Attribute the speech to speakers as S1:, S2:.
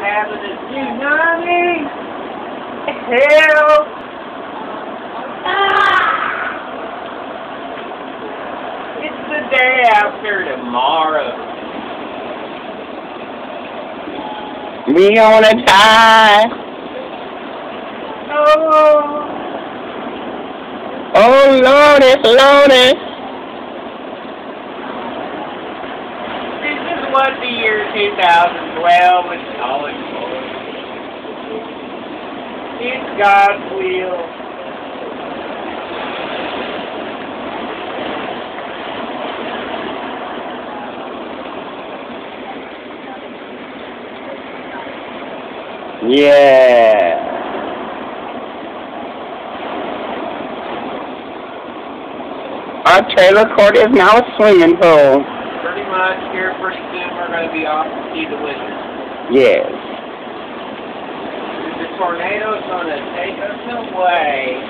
S1: having a tsunami. Hell. Ah! It's the day after tomorrow.
S2: We gonna die.
S1: Oh.
S2: Oh Lord, it's loaded.
S1: What the year 2012 is calling for. It's God's will.
S2: Yeah. Our trailer court is now a swimming pool.
S1: Much here pretty soon we're going to be off to see the wizard.
S2: Yes.
S1: The tornado's going to take us away.